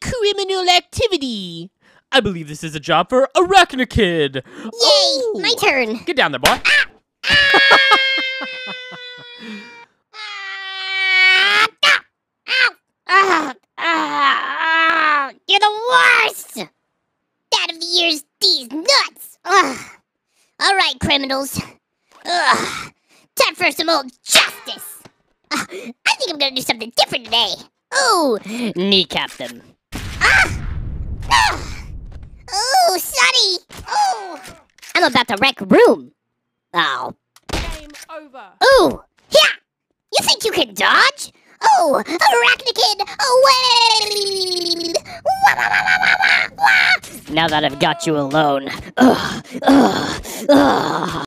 criminal activity. I believe this is a job for Arachnakid. Yay! Oh. My turn. Get down there, boy. Ah, ah, ah, you're the worst! Dad of the year's these nuts! Ugh. All right, criminals. Ugh. Time for some old justice. Ah, I think I'm gonna do something different today. Ooh, kneecap them. Ah! Ah! Ooh, Sonny! Ooh! I'm about to wreck room. Oh. Game over. Ooh! Yeah! You think you can dodge? Oh, Arachnakid, away! Wah, wah, wah, wah, wah, wah, wah. Now that I've got you alone, ugh, ugh, ugh.